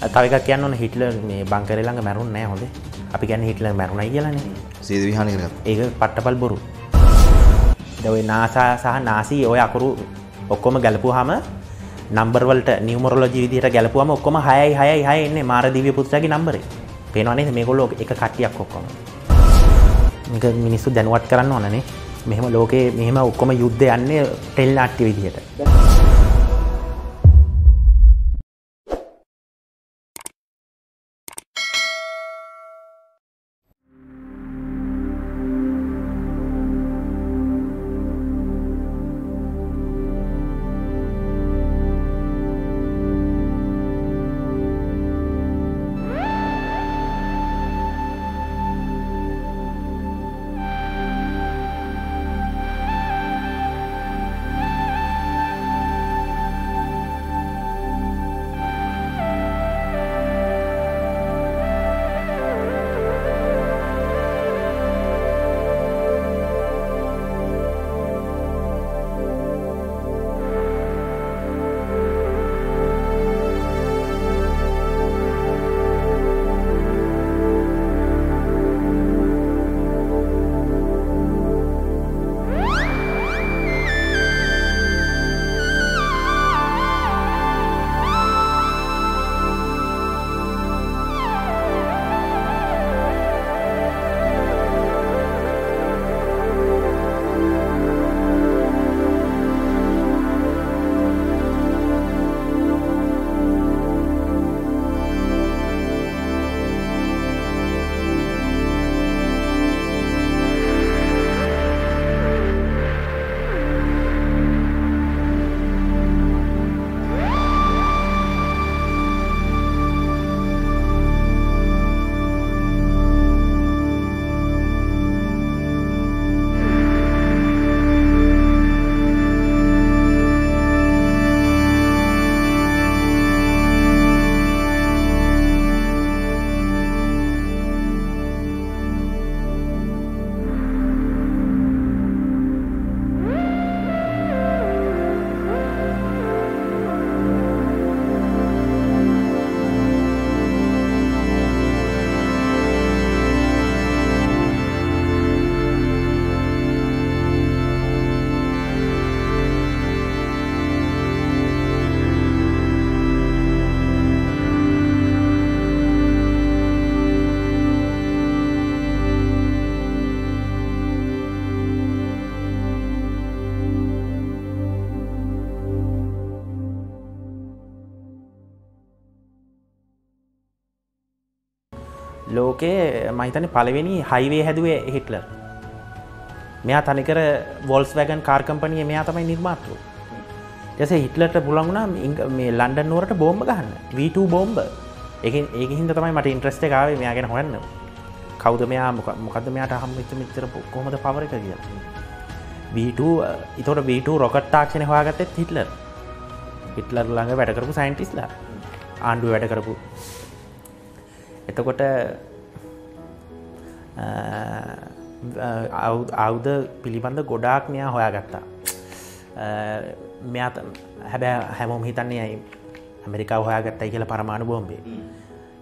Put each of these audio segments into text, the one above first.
තවක කියන්න ඕන හිටල මේ බංකරලඟ මැරුන් නෑ හොඳ. අපි ගැන හිටල මැරුණයි කියලන. සේද විහානි කරගත් ඒක පට්ටපල් බොරු. දවයි නාසා සහ නාසී ඔය අකුරු ඔක්කොම ගැලපු හම නම්බර්වලට නිවමරලජි විදිහට ගැලපුවම ඔක්කොම හයයි හයයි හය එන්නේ මාර දිවිය පුත්‍රගේ නම්බරේ පේනවානේ මේගොල්ලෝ එක කට්ටියක් ඔක්කොම. මිනිස්සු දැනුවත් කරන්න ඕනනේ. මෙහෙම ලෝකේ මෙහෙම ඔක්කොම යුද්ධ යන්නේ ටෙල් නාට්‍ය විදිහට ලෝකයේ මහිතන පළවෙනි හයිවේ හැදුවේ හිටලර් මෙයා තනිකර වොල්ස් වැගන් කාර්කම්පනිය මෙයා තමයි නිර්මාතෘ යස හිටලට පුළන්ගුණා මේ ලන්ඩන් නුවරට බෝම්බ ගහන්න. වීට බෝම්බ. එක ඒක හිද තමයි මට ඉන්ට්‍රස්ට කාවේ මෙයා ගෙන හොන්න කෞද මෙයා? මොකද මෙයාට හම් විච මිතර කොමද පවරක කිය වීට ඉතොට වීට රොකට් තාක්ෂණ හවාගත්තත් හිටලර් හිටලර් ළඟ වැඩකරපු සයින්ටිස්ලා ආණ්ඩුව වැඩ කරපු. එතකොට අවුද පිළිබඳ ගොඩාක් මෙයා හොයා ගත්තා මෙයා හැබැ හැමෝම හිතන්නේ ඇයි ඇමරිකා හොයා ගත්තයි කියලා පරමාණු බෝම්බේ.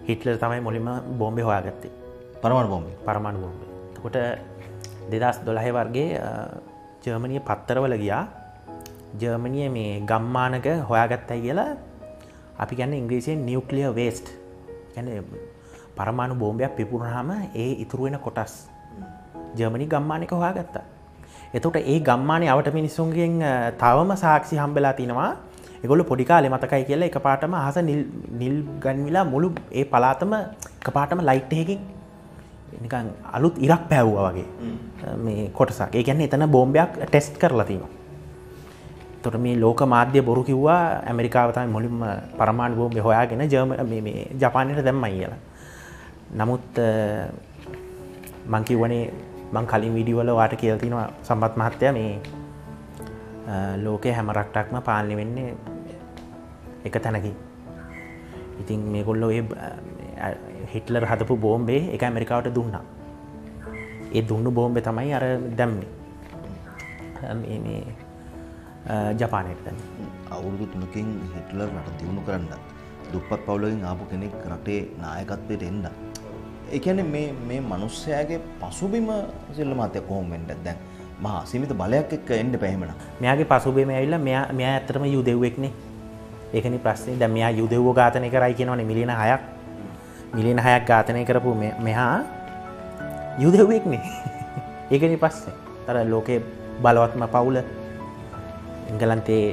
හිටලර් තමයි මුලින්ම බෝම්බේ හොයාගත්තේ. පරමාණු බෝම්බේ? පරමාණු බෝම්බේ. තකොට දෙදස් දොළහෙ වර්ගේ ජර්මණය පත්තරවල ගියා. ජර්මණිය මේ ගම්මානක හොයාගත්තයි කියලා අපි ගැන්න ඉංග්‍රීසියෙන් නිියවක්ලිය වේස්ට්. ගැන පරමාණු බෝම්බයක් පිපුරහම ඒ ඉතුරුවෙන කොටස් ජර්මණි ගම්මානක හොයා ගත්තා. එතට ඒ ගම්මානය අවට මිනිස්සුන්ගෙන් තවම සාක්ෂි හම්බෙලා තිනවා එගොල පොඩිකාලෙ මතකයි කියලා එක පාටම හස නිල් ගන්විලා මුළු ඒ පලාතම එක පාටම ලයිට්හකින් නිකන් අලුත් ඉරක් පැව්වා වගේ මේ කොටසක් ඒ ගැන්න එතන බෝම්බයක් ටෙස්ට් කරලතිනවා. තොට මේ ලෝක මාධ්‍ය බොරු කිව්වා ඇමරිකාවතයි මුලින්ම පරමාණ බෝම්බ හොයාගෙන ජර්ම ජපානයට දැම්මයි කියලා. නමුත් මංකිවනේ මං කලින් විඩිවල වාට කියල්තිනවා සම්බත් මහත්තය මේ ලෝකය හැම රක්ටක්ම පාලනය වෙන්නේ එක තැනකි ඉතින් මේගොල්ලෝ හිටලර් හදපු බෝම්බේ එක ඇමරිකාවට දුන්නා. ඒ දුන්නු බෝම්බෙ තමයි අර දැම්මි. ජපානයට දැන් අවුරුදු තුනකින් හිටලර් නට දියුණු කරන්න දුප්පත් පවුලකින් ආපු කෙනෙක් රටේ නායකත්වයට එන්න. ඒ කියන්නේ මේ මේ මිනිස්සයාගේ පසුබිම සිල්ල මාතය කොහොම වෙන්නද දැන් මහා සීමිත බලයක් එක්ක එන්න පැහැමන. මෙයාගේ පසුබේම ඇවිල්ලා මෙයා මෙයා ඇත්තටම යුදෙව්වෙක්නේ. ඒකනේ ප්‍රශ්නේ. දැන් මෙයා යුදෙව්ව ඝාතනය කරයි කියනවනේ මිලියන 6ක්. මිලියන 6ක් ඝාතනය කරපු මෙ- මෙහා යුදෙව්වෙක්නේ. ඒකනේ ප්‍රශ්නේ. අර ලෝකේ බලවත්ම පවුල එංගලන්තේ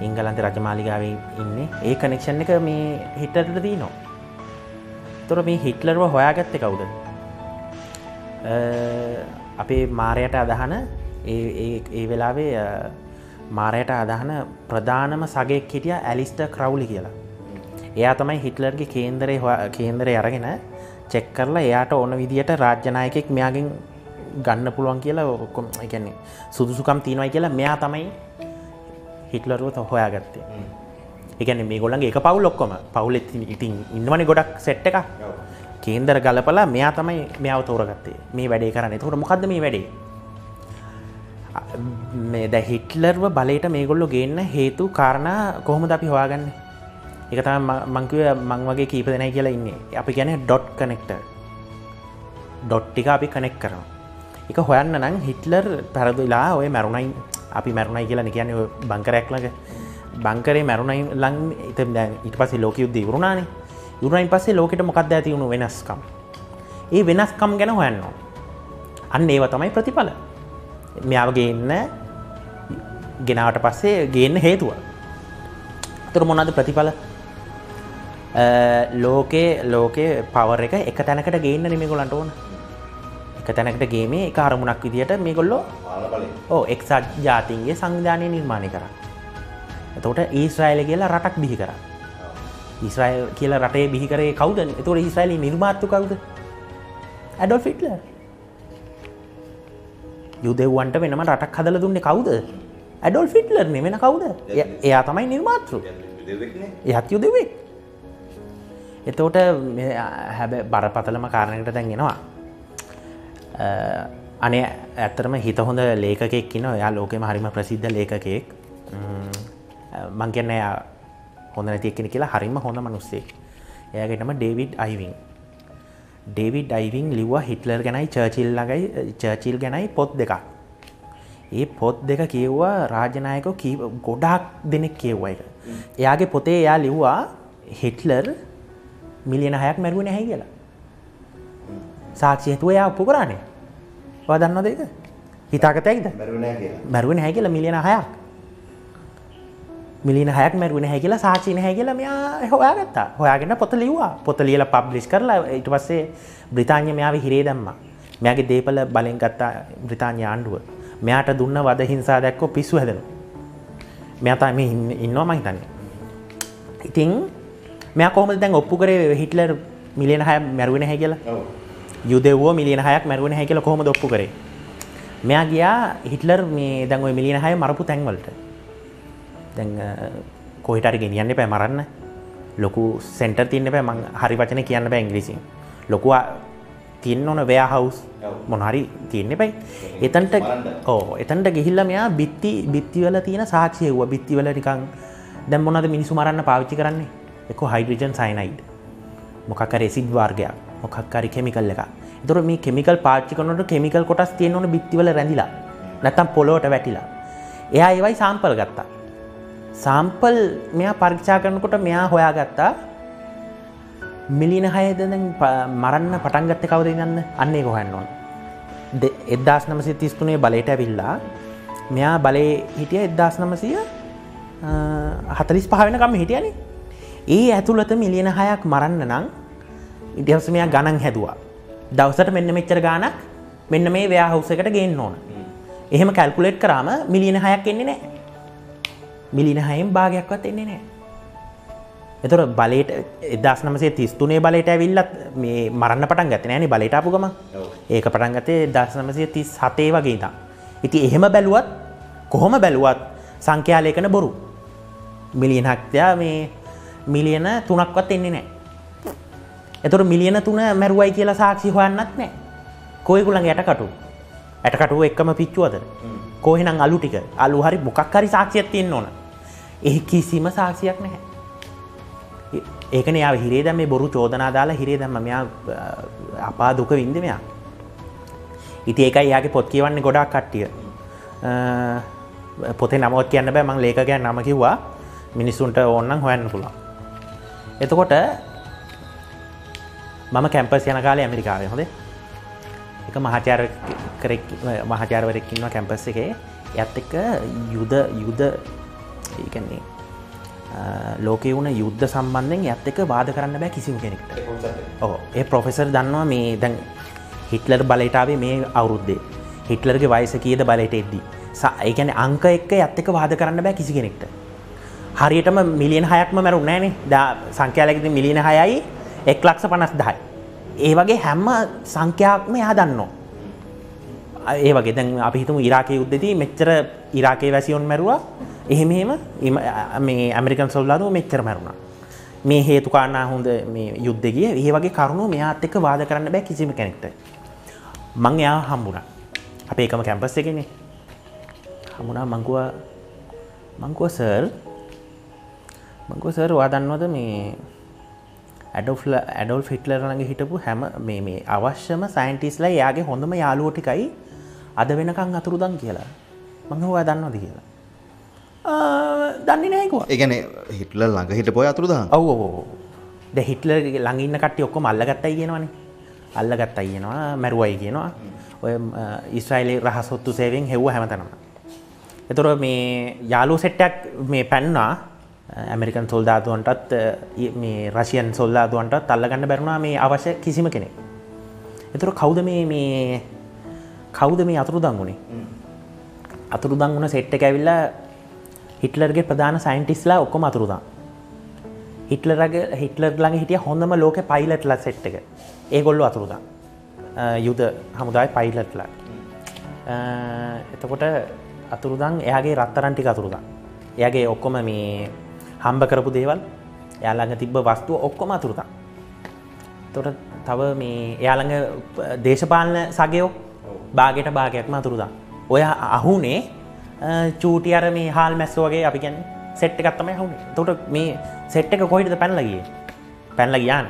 ඉංගලන්ත රජමාලිගාව ඉන්නේ ඒ කනෙක්ෂන් එක මේ හිටට දීනවා තොර මේ හිටලර්ව හොයාගත්ත කවුද? අපේ මාරයට අදහන ඒ වෙලාවේ මාරයට අදහන ප්‍රධානම සගයක් හිටිය ඇලිස්ට ක්‍රව්ලි කියලා. එයා තමයි හිටලර්ගේ කේන්දරේ කේන්දරය අරගෙන චෙක් කරලා එයාට ඕන විදියට රාජ්‍යනායකෙක් මෙයාගෙන් ගන්න පුළුවන් කියලා ඔක්කොම එකන්නේ සුදුසුකම් තියෙනවයි කියලා මෙයා තමයි හිටලරුව හොයා ගත්තේ එකන මේ ගොල්ලන්ගේ එක පවුල් ඔක්කොම. පවුල ඉතින් ඉන්නවනි ගොඩක් සෙට් එක කේන්දර ගලපලා මෙයා තමයි මෙයාව තෝරගත්තේ. මේ වැඩේ කරන්න. තොට මොකක්ද මේ වැඩේ? මේ ද හිටලර්ව බලයට මේගොල්ලො ගේන්න හේතු කාරණා කොහොම අපි හොයාගන්න? එක තම මංකව මං වගේ කීප දෙනයි කියලා ඉන්නේ. අපි ගැන ඩොට් කනෙක්ට ඩොට්ටික අපි කනෙක් කරනවා. එක හොයන්න නම් හිටලර් පැරදිලා ඔය මැරුණයි අපි මැරුණයි කියලා කියන්න බංකරයක් ලඟ බංකරේ මැරුණයි ලං දැන් ඉට පස්සේ ලෝක යුද්ධ වරුණානේ යුරයින් පස්සේ ලෝකට මොකක්ද ඇති වුණු වෙනස්කම්? ඒ වෙනස්කම් ගැන හොයන්නවා අන්න ඒව තමයි ප්‍රතිඵල. මෙයාවගේ එන්න ගෙනාවට පස්සේ ගේන්න හේතුව. තුර මොනද ප්‍රතිඵල? ලෝකේ ලෝකේ පවර එක එක තැනකට ගේන්න නෙමෙගොලන්ට ඕන. එක තැනකට ගේමේ එක අරමුණක් විදිහට මේ ගොල්ලෝ ඕ එක්සත් ජාතින්ගේ සංවිධානය නිර්මාණය කර එතකොට ඊස්රයිල කියලා රටක් බිහි කර. ඉස්රයිල් කියලා රටේ බිහිකරේ කවුද? එතුට ඉස්රයිලි නිර්මාත්තු කවුද? ඇඩොල් ෆිට්ල යුදෙව්වන්ට වෙනම රටක් හදල දුන්නේ කවුද? ඇඩොල් ෆිට්ලර් වෙන කවුද? එයා තමයි නිර්මාතෘ එහත් යුදෙවෙක් එතෝට හැබ බරපතලම කාරණයට දැන්ගෙනවා අනේ ඇත්තරම හිත හොඳ ලේකෙක් න යා ලෝකෙම හරිම ප්‍රසිද්ධ ලේකකෙක්. මං කියන්න එයා හොඳ නැතියෙන කියලා හරිම හොඳ මනුස්සේ එයගෙනම ඩේවිඩ් අයිවිං. ඩේවිඩ් අයිවිං ලිව්වා හිටලර් ගැනයි චර්චිල්ලගයි චර්චිල් ගැනයි පොත් දෙකක්. ඒ පොත් දෙක කියව්වා රාජනායක ගොඩක් දෙනෙක් කියව්ව එක එයාගේ පොතේ එයා ලිව්වා හිටලර් මිලියන හයක් මැරුව නැහැ කියලා. සාක්ෂි හතුව එයා ඔප්පු කරානේ. වදන්න දෙක හිතාකතැයිද මැරුව නැහැ කියලා මිලියන හයක් මිලින හැක් මැරුවන හැ කියලා සාචීන හැ කියලා මෙයා හොයාගත්තා. හොයාගෙන පොත ලිව්වා. පොත ලියල පබ්ලිස් කරලා ඊට පස්සේ බ්‍රිතාන්‍ය මෙයාව හිරේ දම්ම. මෙයාගේ දේපල බලෙන් ගත්තා බ්‍රිතාන්‍ය ආණ්ඩුව. මෙයාට දුන්න වද හිංසා දැක්කෝ පිස්සු හැදෙන මෙයාතම ඉන්නවා මහිතන්නේ ඉතිං මෙයා කොහොම දැන් ඔප්පු කරේ හිටලර් මිලියන හය මැරුවෙන හැ කියලා? යුදෙව්ෝ මිලියන හයක් මැරුවෙන හැ කියලා කොහොම දොප්පු කරේ? මෙයා ගියා හිටලර් මේ දැන්ව මිලියන හය මරපු තැන්වලට දැන් කොහිටරි ගෙනියන්න පැ මරන්න. ලොකු සෙන්ටර් තියන්න පැ මං හරි වචන කියන්න බෑ ඉංග්‍රීසින් ලොකුවා තියන්න ඕන වෑ හවස් මොනහරි තියන්න පැයි එතන්ට ඕ එතන්ට ගිහිල්ල මෙයා බිත්ති බිත්තිවල තියෙන සාක්ෂයව බිත්තිවල ටිකං දැම් මොනද මිනිසු මරන්න පාවිච්චි කරන්නේ? එක හයිඩ්‍රජන් සයිනයිඩ් මොකක්කර එසිඩ් වාර්ගයක්. මොකක්කාරි කෙමිකල් එක තුර මේ කෙමිකල් පාච්චි කනට කෙමිකල් කොටස් තියෙන ඕන බිත්තිවල රැඳිලා. නැතම් පොලෝට වැටිලා. එයා ඒවයි සාම්පල් ගත්තා සාම්පල් මෙයා පරීක්ෂා කරනකොට මෙයා හොයාගත්තා. මිලින හයද මරන්න පටන්ගත්ත කවද ගන්න අන්නේ කොහන්න ඕන. එදදාස් නමසි තිස්තුනේ බලයට ඇවිල්ලා මෙයා බලය හිටිය එදදාස් නමසය හතලිස් පහවෙනකම හිටියන. ඒ ඇතුළත මිලියන හයක් මරන්න නං ඉඩහස මෙයා ගණන් හැදවා. දවසට මෙන්න මෙච්චර ගානක් මෙන්න මේ ව්‍යා හවසකට ගේන්න ඕන. එහෙම කැල්කුලෙට් කරාම මිලියන හයක් එන්නේ නෑ මිලින හයෙන් භාගයක්වත් එන්නේ නෑ එතුර බලට එදස් නමසේ තිස්තුනේ බලට ඇවිල්ලත් මේ මරන්න පටන් ගත නෑන බලටාපුගම ඒක පටන් ගතේ දස් නමසය තිස් හතේ වගේ තා ඉති එහෙම බැලුවත් කොහොම බැලුවත් සංඛ්‍යාලයකන බොරු. මිලියන හක්තයා මේ මිලියන තුනක්වත් එන්නේ නෑ එතුර මිලියන තුන මැරුවයි කියලා සාක්ෂි හොයන්නත් නෑ කොයකුළන් යටකටු ඇටකටුව එක්කම පිච්චුවද? කොහෙනම් අලු ටික? අලු හරි මොකක් හරි සාක්ෂියත් තියෙන් ඕන ඒ කිසිම සාක්ෂියක් නැහැ. ඒකන යා හිරේ දැම මේ බොරු චෝදනා දාලා හිරේ දැම්ම මෙයා අපා දුක වින්ද මෙයා. ඉති ඒකයි යාගේ පොත් කියවන්නේ ගොඩක් කට්ටිය. පොතේ නමුවත් කියන්න බෑ මං ලේකගැන් නම කිව්වා. මිනිස්සුන්ට ඕන්නන් හොයන්න පුළා එතකොට මම කැම්පස් යන කාලේ ඇමරිකාවේ හොඳේ. එක මහාචාර කරෙක් මහාචාරවරෙක්කින්ව කැම්පස් එකේ. ඇත් එක්ක යුද යුද ඒකන්නේ ලෝක වුණ යුද්ධ සම්බන්ධෙන් ඇත් එක වාද කරන්න බෑ කිසිම කෙනෙක්ට. ඕ ඒ ප්‍රොෆෙසර් දන්නවා මේ දැන් හිටලර් බලටාවේ මේ අවුරුද්දේ. හිටලර්ගේ වයස කියද බලට එද්දී? ඒකැන අංක එක්ක ඇත් එක වාද කරන්න බෑ කිසි කෙනෙක්ට. හරියටම මිලියන හයක්ම මැරුම් නෑනේ ද සංඛ්‍යාලකති මිලියන හයයි එක් ලක්ෂ පනස් දහයි ඒ වගේ හැම්ම සංඛ්‍යාක්ම යා දන්නවා. ඒ වගේ දැන් අපි හිතමු ඉරාකයේ යුද්ධදී මෙච්චර ඉරාකයේ වැසියොන් මැරුවා එහෙම එහෙම මේ ඇමරිකන් සොල්දාදුව මෙච්චර මැරුණා මේ හේතු කාරණා හොඳ මේ යුද්ධ ගිය. ඒ වගේ කරුණු මෙයාත් එක්ක වාද කරන්න බෑ කිසිම කෙනෙක්ට. මං එයා හම්බුණා. අපේ එකම කැම්පස් එකනේ හමුණා මංකුව මංකුව සර් මංකුව සර් වා දන්නවද මේ ඇඩෝෆ්ල ඇඩොල් ෆිට්ලර් ළඟ හිටපු හැම මේ මේ අවශ්‍යම සයින්ටිස්ලා යාගේ හොඳම යාලුවටිකයි අද වෙනකං අතුරුදන් කියලා. මංහවා දන්නවද කියලා. දන්නේ නෑකුව ඒගැන හිටල ළඟ හිට පොය අතුරුදහන් ඔව ද හිටල ළඟඉන්න කට්ටි ඔක්කොම අල්ලගත්තයි කියෙනවනේ. අල්ලගත්තයි කියනවා මැරුවයි කියනවා. ඔය ඉස්්‍රයිලේ රහසොත්තු සේවෙන් හෙව්ව හැමතනම. එතුර මේ යාලු සෙට්ටක් මේ පැන්නා. ඇමරිකන් සොල්දාතුවන්ටත් මේ රශයන් සොල්දාතුවන්ටත් අල්ලගන්න බැරුණා මේ අවශ්‍ය කිසිම කෙනෙක්. එතුර කෞද මේ මේ කෞද මේ අතුරු දංගුණේ අතුරු දංගුණ සෙට්ට ඇවිල්ලා හිටලර්ගේ ප්‍රධාන සයින්ටිස්ලා ඔක්කොම අතුරුදා හිටලරගේ හිටලර් ළඟ හිටිය හොඳම ලෝක පයිලට්ල සෙට් එක. ඒගොල්ලු අතුරුදා යුද හමුදායි පයිලට්ලා. එතකොට අතුරුදන් එයාගේ රත්තරන්ටික අතුරුදා එයාගේ ඔක්කොම මේ හම්බ කරපු දේවල් එයාළඟ තිබ්බ වස්තුව ඔක්කොම අතුරුදා තොට තව මේ එයාළඟ දේශපාලන සගයෝ බාගෙට භාගයක්ම අතුරුදා ඔය අහුනේ චූටි අර මේ හාල් මැස්ස වගේ අපි ගැන සෙට් එකත්තම හුණ තොට මේ සෙට් එක කොහිටද පැන්ලගේ පැන්ල ගියාන්.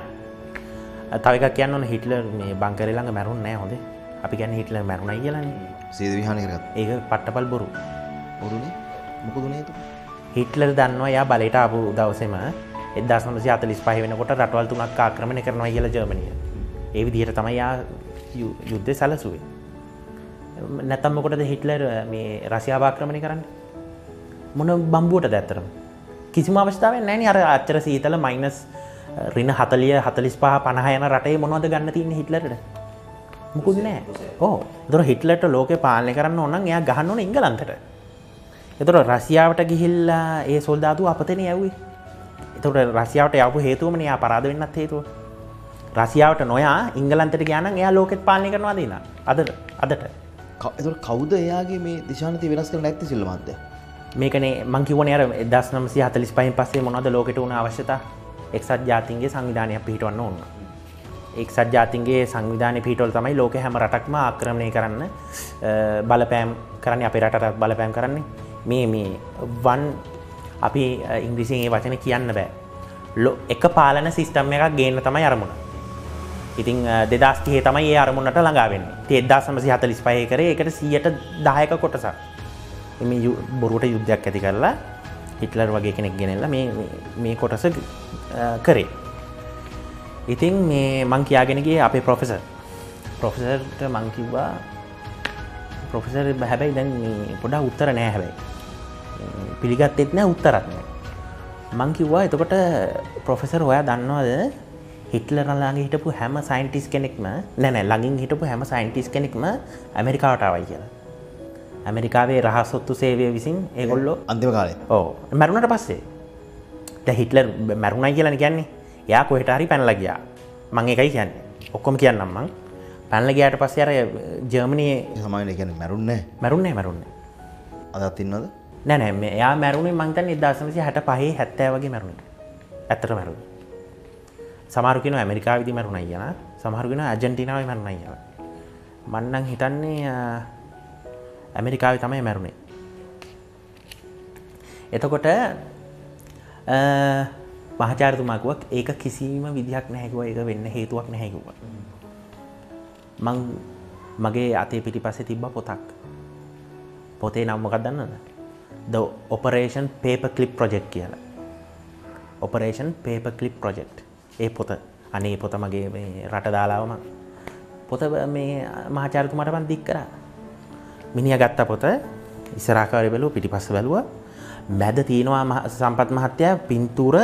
තවක කියන්න හිටල මේ බංකරලඟ මැරුන් නෑ හොඳේ. අපි ගැන හිටල මැරුණයි කියලන්නේ සේද විහානකරත් ඒක පට්ටපල් බොරු. බොරුනේ? මොකදුනේතු හිටලර් දන්නවා යා බලට ආපු දවසෙම එදස් නමසි අතලිස් පහ වෙනකොට රටවල් තුනක් ආක්‍රමණ කරනවා කියල ජර්මණය ඒ විදිහට තමයි යා යුද්ධ සැලසුවේ නැතම්මකොටද හිටලර් මේ රසියාභාක්‍රමණය කරන්න? මොන බම්බුවට දැත්තරම කිසිම අවස්ථාව නෑන අර අච්චර සීතල මයිනස් රින හතලිය හතලිස් පහ පණහයන රටේ මොනවද ගන්න තින්න හිටලට මුකුද නෑ ඕ දොර හිටලට ලෝක පාලනය කරන්න ඕන්න එයා ගහන්න ඕන ඉංගලන්තට. එතොට රසියාවට ගිහිල්ලා ඒ සොල්දාතු අපතන යව්වේ. එතට රසියාවට යවපු හේතුවමන යා පරාද වෙන්නත් හේතුව. රසියාවට නොයා ඉංගලන්තට ගාන එයා ලෝකෙත් පාලනය කරනවා දෙන්න අදට. අදට එතුට කවුද එයාගේ මේ දිශානති වෙනස් කර නැති සිල්ලමත්ද මේකනේ මංකිවන අර දස් නම්සි හතලිස් පයින් පස්සේ මොනද ලෝකට වුණ අවශ්‍යතා? එක්සත් ජාතින්ගේ සංවිධානයක් පිහිටවන්න ඕන්න එක්සත් ජාතින්ගේ සංවිධාන පිටොල් තමයි ලෝක හැම රටක්ම ආක්‍රමණය කරන්න බලපෑම් කරන්න අප රටත් බලපෑම් කරන්නේ. මේ මේ වන් අපි ඉංග්‍රිසින්ගේ වචන කියන්න බෑ. ලො එක පාලන සිිස්ටම් එකක් ගේන්න තමයි අරමුණ. ඉතින් දෙදස්තිහේ තමයි ඒ අරමුණට ළඟාවෙන් තෙදදා සමසි හතලිස් පය කරේ එකට සියට දායක කොටසක්. එම බොරුවට යුද්ධයක් ඇති කරලා හිටලර් වගේ කෙනෙක් ගෙනෙල්ල මේ කොටස කරේ. ඉතින් මේ මං කියාගෙනගේ අපේ ප්‍රොෆෙසර්. ප්‍රොෆෙසර්ට මංකිව්වා ප්‍රොෆෙසර් හැබැයි දැන් පොඩා උත්තර නෑ හැබැයි. පිළිගත්තෙත් නෑ උත්තරත්න මංකිව්වා එතකොට ප්‍රොෆෙසර් ඔයා දන්නවාද හිටලරලාගේ හිටපු හැම සයින්ටිස් කෙනෙක්ම නැන ළඟින් හිටපු හැම සයින්ටිස් කෙනෙක්ම ඇමරිකාවටාවයි කියලා. ඇමරිකාවේ රහසොත්තු සේවය විසින් ඒගොල්ලෝ අන්තිම කාලේ. ඕ මැරුණට පස්සේ. ද හිටලර් මැරුණයි කියලන කියන්නේ. යා කොහෙටහරි පැනල ගියා. මං එකයි කියන්නේ. ඔක්කොම කියන්නම් මං. පැනල ගයාට පස්ස අර ජර්මණයේ සමයින කියන මැරුන්නේ. මැරුන්නේ මැරුන්නේ. අදත් ඉන්නද නැනෑ එයා මැරුණේ මංතන් නිදශමසි හැට පහේ හැත්තෑ වගේ මැරුණ. ඇතර මැරුණ සමාරුකෙන ඇමරිකා විදි මැරුණ කියන සමහරුගෙන අජන්ටිනාව මැරුණ කියලා. මන්නං හිතන්නේ ඇමරිකාව තමයි මැරුණේ. එතකොට මහචාරතුමාකුවක් ඒක කිසිීම විදිහක් නැහැකුව ඒක වෙන්න හේතුවක් නැහැකුව මං මගේ අතේ පිටි පස්සේ තිබ්බ පොතක්. පොතේ නම්මකක් දන්නද ද ඔපරේෂන් පේප කලිප් ප්‍රජෙක්් කියලා. ඔපරේෂන් පේප කලිප් ප්‍රජෙක්් ඒ පොත. අනේ පොත මගේ රට දාලාවම. පොත මේ මහාචාරතුමට පන් දික් කර. මිනිිය ගත්ත පොත ඉස්සරාකාරය බැලූ පිටිපස්ස බැලුව. මැද තියෙනවා සම්පත් මහත්තය පින්තූර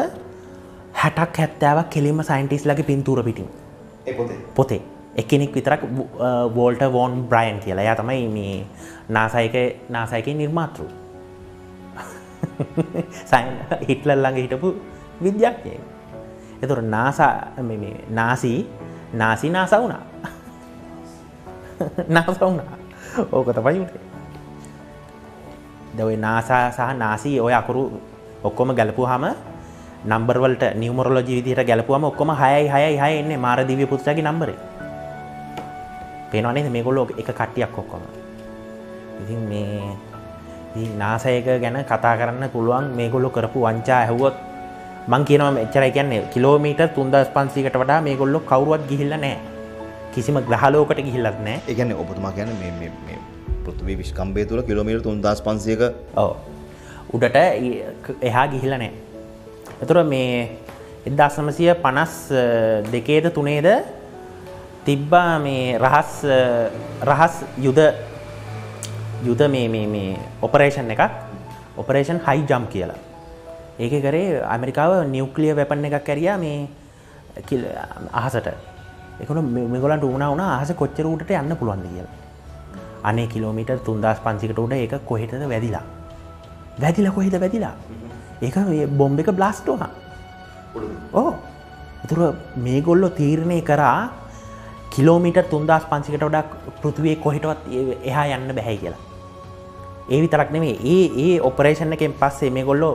හැටක් හැත්තාවක් කෙලින්ම සයින්ටිස් ලගේ පින්තූර පිටින්. පොතේ? එකනෙක් විතරක් වෝල්ට වෝන් බ්‍රයන් කියලා. යා තමයි මේ නාසයක නාසයක නිර්මාතෘ. හිටලල් ළඟ හිටපු විද්‍යාඥය එතුර නාසා නාසී නාසි නාස වුණා. නාස වුණා. ඕක තමයිට දවයි නාසා සහ නාසී ඔය අකුරු ඔක්කොම ගැලපු හම නම්බර්වලට නිවමරලෝජි විදිහට ගැලපුවම ඔක්කොම හයයි හයයි හය එන්නේ මාරදිවය පුත්සගේ නම්බරේ පේනවනේ මේගොල්ලෝ එක කට්ටියක් ඔක්කොම. ඉතින් මේ නාසයක ගැන කතා කරන්න පුළුවන් මේගොල්ලො කරපු වංචා ඇහුවොත් මං කියනව එච්චර කියන්නේ. කිලෝමීට තුන්දස් පන්සිකට වඩා මේ ගොල්ලො කවරුවත් ගිහිල්ල නෑ කිසිම ග්‍රහලෝකට ගිහිල්ලත් නෑ එකන ඔබතුමා ගැන පෘතිවී විශ්කම්බේ තුළ කිලෝමීට තුන්දස් පන්සියක ඕ උඩට එහා ගිහිල්ල නෑ එතුර මේ එදදාසමසිය පනස් දෙකේද තුනේද තිබ්බා මේ රහස් රහස් යුද යුද මේ ඔපරේෂන් එකක්. ඔපරේෂන් හයි ජම් කියලා ඒක කරේ ඇමරිකාව නිවක්ලිය වැපන්න එකක් කැරියා මේ අහසට. එකන මෙගොලන්ට උුණ වුණ අහස කොච්චරූට යන්න පුළුවන්ද කියලා. අනේ කිලෝමිට තුන්දස් පන්සිකට උඩ එක කොහෙටද වැදිලා? වැදිල කොහෙද වැදිලා? ඒක බොම්බ එක බ්ලාස්ටෝහ ඕ තුර මේගොල්ලො තීරණය කරා කිලෝමිට තුන්දස් පන්සිකට ොඩක් පෘතිවේ කොහිටවත් එහා යන්න බැහැ කියලා. ඒ විතරක් නෙමේ ඒ ඒ ඔපරේෂණ එකෙන් පස්සේ මේ ගොල්ලෝ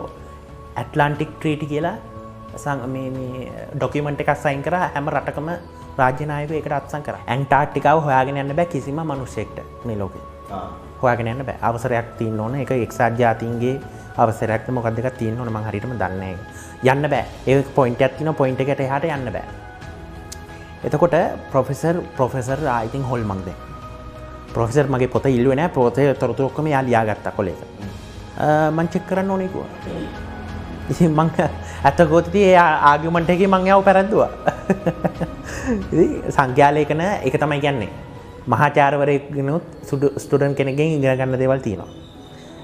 ඇට්ලාන්ටික් ට්‍රීටි කියලා ඩොකිමට එකක් සයින් කර හැම රටකම රාජ්‍යනායක එකට අත්සන් කර. ඇන්ටාර්ටිකාව හොයාගෙන යන්න බෑ කිසිම මනුස්සෙක්ට මේ ලෝක. හොයාගෙන යන්න බෑ. අවසරයක් තිීන්න ඕන. එක එක්සාත් ජාතින්ගේ අවසරයක්. මොකක්දක තියන්න ඕන මහරිටම දන්නේ යන්න බෑ. ඒ පොයින්ට ඇත්තින පොයින්ට එකට හට යන්න බෑ. එතකොට ප්‍රොෆෙසර් ප්‍රොෆෙසර් ආයිතින් හොල් මක්ද ප්‍රොෆෙසර් මගේ පොත ඉල්ුවන පෝතය තොරතුරොක්කම යා ලියාගත්ත කොලෙක මංචෙක් කරන්න ඕනෙකුව ඉසි මං ඇතකෝතති ඒ ආගමට එක මං යව පැරැද්දවා. සංඛ්‍යාලයකන එක තමයි කියන්නේ. මහාචාරවරයගෙනුත් සුඩු ස්ටඩන් කෙනගෙන් ඉගෙන ගන්න දෙවල් තියෙනවා.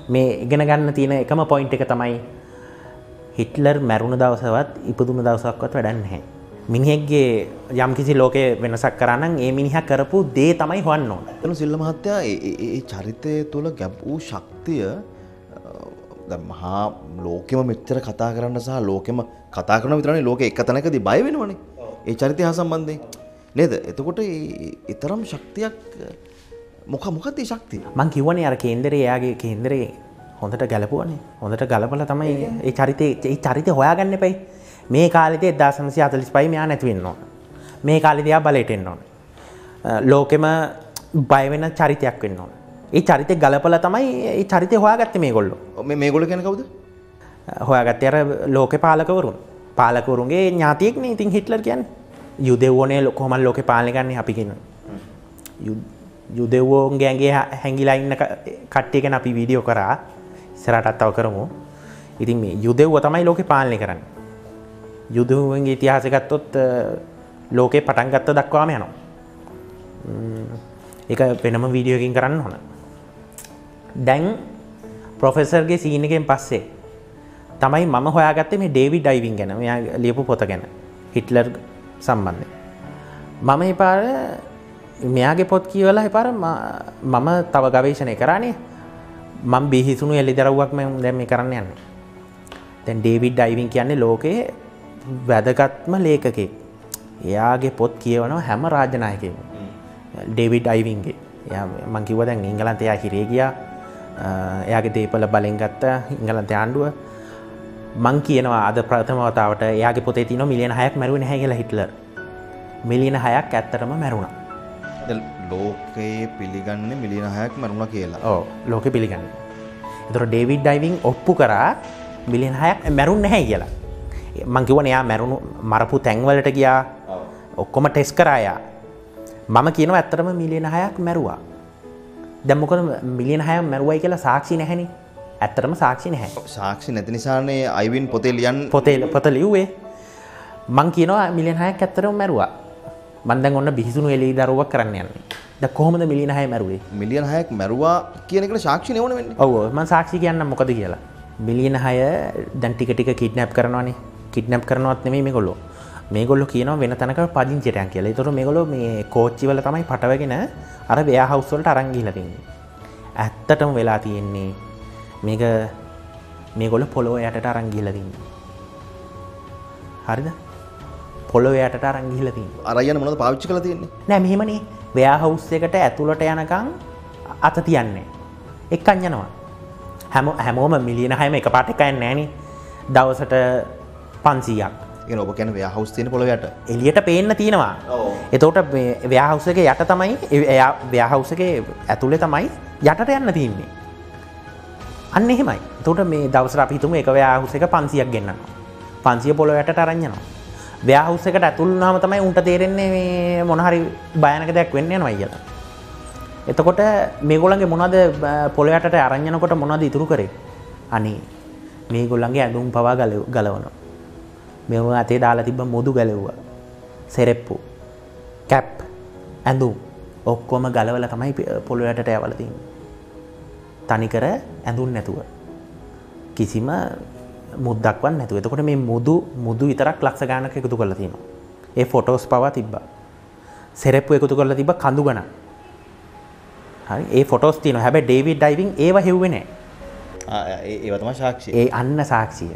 මේ ඉගෙන ගන්න තියෙන එකම පොයින්ට් එක තමයි හිටලර් මැරුණ දවසවත් ඉපදුම දවසක්වත් වැඩන්නේ මිනිහෙක්ගේ යම් කිසි ලෝකය වෙනසක් කරන්න ඒ මිනිහ කරපු දේ තමයි හොන්න ඕන. එනු සිල්ල මහත්තයා ඒ චරිතය තුළ ගැබ් වූ ශක්තිය මහා ලෝකෙම මෙච්චර කතා කරන්න සහ ලෝකෙම කතා කරන විතරනේ. ලෝක එක තැනකද බය වෙනවනේ. ඒ චරිතය හා සම්බන්ධය නේද? එතකොට එතරම් ශක්තියක් මොක මොකක්දේ ශක්තිය? මං කිවනේ අර කේන්දරේ එයාගේ කේන්දරේ හොඳට ගැලපුවනේ. හොඳට ගලපල තමයි ඒ චරිතය ඒ චරිතය හොයාගන්න පයි මේ කාලෙද එදදාසමසි අතලිස් පයි මෙයා නැතිවෙන්න ඕන. මේ කාලෙදයා බලයටෙන්න ඕන. ලෝකෙම බයවෙන චරිතයක් වෙන්න ඕන ඒ චරිතය ගලපල තමයි ඒ චරිතය හොයාගත්ත මේ ගොල්ලො මේ ගොල කෙන කවුද? හොයාගත්ත අර ලෝක පාලකවරුන්. පාලකවරුන්ගේ ඥාතියෙක්න ඉතින් හිටලර් කියන් යුදෙවෝනේ ලොකොමල් ලෝක පාලගන්නේ අපිගෙන යුදෙවෝන්ගේගේ හැඟිලා ඉන්න කට්ටියගෙන අපි වීඩියෝ කරා. ඉස්සරටත් අව කරමු. ඉතින් මේ යුදෙව්ව තමයි ලෝක පාලනය කරන්න. යුදහුවන්ගේ ඉතිහාසගත්තොත් ලෝකේ පටන්ගත්ත දක්වාම යනවා. එක වෙනම වීඩියෝකින් කරන්න ඕන දැන් ප්‍රොෆෙසර්ගේ සීනකෙන් පස්සේ තමයි මම හොයාගත්තේ මේ ඩේවි ඩයිවින් ගැන මෙයා ලියපු පොත ගැන හිටලර් සම්බන්ධය මම එපාර මෙයාගේ පොත් කියවලා එපාර මම තව ගවේශණය කරන්නේ මං බිහිසුණු එල්ලි දරව්වක් මෙ දැම කරන්න යන්න. තැන් ඩේවිඩ් ඩයිවින් කියන්නේ ලෝකයේ වැදගත්ම ලේකකෙක්. එයාගේ පොත් කියවනවා හැම රාජනායකම ඩේවිඩ් අයිවින්ගේ මංකිව දැන් ඉංගලන්තයා හිරේ ගියා එයාගේ දේපල බලෙන් ගත්ත ඉංගලන්ත ආණ්ඩුව. මං කියනවා අද ප්‍රථමවතාවට එයාගේ පොතේ තින මිලියන හයක් මැරුව හැගල හිටල මිලියන හයක් ඇත්තරම මැරුණ. ලෝකයේ පිළිගන්න මිලියන හයක් මැරුණ කියලා. ඕ ලෝක පිළිගන්න. එතර ඩේවිඩ් ඩයිවිං ඔප්පු කරා මිලියන් හයක් මැරුන් නැහැ කියලා. මංකිවන එයා මැරුණු මරපු තැන්වලට ගියා. ඔක්කොම ටෙස් කරායා මම කියනව ඇත්තරම මිලියන හයක් මැරුවා දැම්මකොද මිලියන හය මැරුවයි කියලා සාක්ෂි නැහැනි. ඇත්තරම සාක්ෂි නැහැ. සාක්ෂි නැති නිසානේ අයිවින් පොතේ ලියන් පොතේ ලිව්වේ. මං කියනවා මිලියන හයක් ඇත්තරම මැරුවා. මන්දන් ඔන්න බිහිසුණු එලි දරුවක් කරන්න යන්නේ. ද කොහොමද මිලියන හය මැරුවේ? මිලියන් හයක් මැරුවා කියන එකට සාක්ෂි නවන වෙන්නේ. ඔව ම සාක්ෂි කියන්න මොකද කියලා. මිලියන හය දැන් ටික කිඩ්නැප් කරනවානේ. කිඩ්නැප් කරනවත් නෙමේ මේ ගොල්ලෝ මේගොල්ල කියනවා වෙන තැනක පදිංචිටයන් කියලා. තුර මේගොලො මේ කෝච්චිවල තමයි පටවගෙන අර ව්‍යා හවස්වලට අරංගිලතින්නේ ඇත්තටම වෙලා තියෙන්නේ මේක මේගොල පොළොව යටට අරංගිලතින්න හරිද? පොළොව යටට අරංගිලතින් අරයන මොනද පාවිච්චි කළ තියෙන්නේ? නෑ මෙහෙමනේ. ව්‍යා හවුස් එකට ඇතුළට යනකං අත තියන්නේ. එක් අඥනවා හැම හැමෝම මිලියන හැම එක පාට එකයි නෑන. දවසට පන්සීයක් ඔබ කැන හවස් තියන පොළොවට එලියට පේන්න තියෙනවා. එතෝට ව්‍යහවසක යට තමයි එයා ව්‍යහවසක ඇතුළෙ තමයි යටට යන්න තියන්නේ. අන්න එහෙමයි. තොට මේ දවස අපිතුම එක ව්‍යහුස එක පන්සියක් ගන්නවා පන්සිය පොළො යට අරංයනවා ව්‍යහුසකට ඇතුල් නාම තමයි උන්ට තේරෙන්නේ මේ මොනහරි භයනක දෙයක් වෙන්න යනවා කියලා. එතකොට මේගොලන්ගේ මොනද පොළොයටට අරංයනකොට මොනද ඉතුරු කරේ? අනේ මේ ගොල්ලන්ගේ ඇඳුම් පවා ගලවනවා මෙම අතේ දාලා තිබ මුදු ගැලව්වා සෙරෙප්පු කැප් ඇඳුම් ඔක්කොම ගලවල තමයි පොළොයටට ඇවලතින් තනිකර ඇඳුන් නැතුව. කිසිම මුද්දක්වන් නැතුව. එතකොට මේ මුදු මුදු විතරක් ලක්ෂ ගානක එකතු කරලා තියෙනවා. ඒ ෆොටෝස් පවා තිබ්බ. සෙරෙප්පු එකතු කරලා තිබ කඳු ගන හරි? ඒ ෆොටෝස් තියන හැබ ඩේවි ඩයිවිං ඒව හෙව්වෙනෑ ඒවතම ශාක්ෂ ඒ අන්න සාක්ෂිය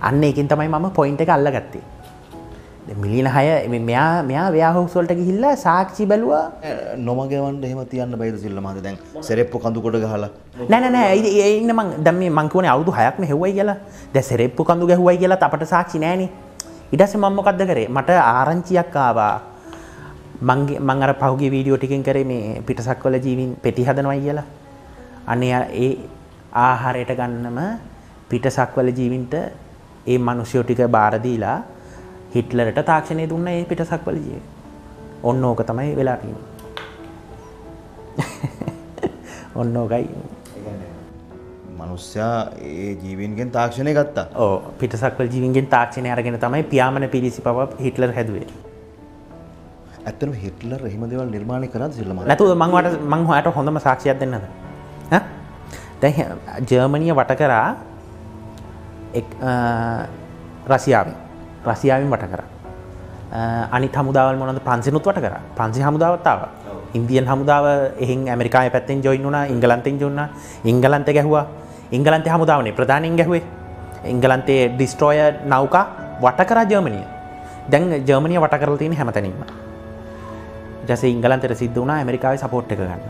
අන්න එකින් තමයි මම පොයින්ට එක අල්ල ගත්තේ මිලින හය මෙයා මෙයා ව්‍යහුස්වලට ගිහිල්ලා සාක්ෂි බැලවා. නොමගවන්ට එහම තියන්න බයිද සිල්ල මද දැන් සෙරෙප්පු කඳු කොට හලා නැනෑ ඒන්න මං දම මංකුවන අවුදු හයක්ම හෙවයි කියලා. දැ සෙරෙප්පු කඳු ගැහුවයි කියලා අපට සාක්ෂි නෑන. ඉඩස මම්මකක්ද කරේ? මට ආරංචියක් ආවා. මංගේ මං අර පහුගේ වීඩියෝ ටිකින් කරේ මේ පිටසක්වල ජීවින් පෙටි හදනවයි කියලා. අනය ඒ ආහාරයට ගන්නම පිටසක්වල ජීවින්ට ඒ මනුෂ්‍යෝ ටික බාරදීලා හිටලට තාක්ෂණය දුන්න ඒ පිටසක් වලජිය ඔන්න ඕක තමයි වෙලාටීම ඔන්න ඕකයි. මනුස්්‍යයා ඒ ජීවන්ගෙන් තාක්ෂණය ගත්තා. ඕ පිටසක්වල ජීවින්ගෙන් තාක්ෂණය අරගෙන තමයි පියාමන පිරිසි පව හිටලර් හැදුවේ. ඇත්තම හිටලර් රහිම දෙවල් නිර්මාණය කරත් සිල්ලම නැතුව මංවට මං හයට හොඳම සාක්ෂයක් දෙන්නද? දැ ජර්මණිය වට කරා රසියාවෙන්. රසියාවෙන් වට කර. අනි හමුදාවල් මොනද පන්සිනුත් වට කර. පන්සි හමුදාවත්තාව ඉන්දියන් හමුදාව එහි ඇමරිකාය පැත්තෙන් ජොයින් වුණ ඉංගලන්තෙන් ජොන්න ඉංගලන්ත ගැහවා. ඉංගලන්ත හමුදාවනේ ප්‍රධානින් ගැහුවේ. ඉංගලන්තේ ඩිස්ට්‍රෝය නෞකා වට කරා ජර්මණිය දැන් ජර්මණිය වට කරල තියෙන හැමතැනීම ජස ඉංගලන්තර සිද්ධ වුණ ඇමරිකාව සපෝට් එක ගන්න.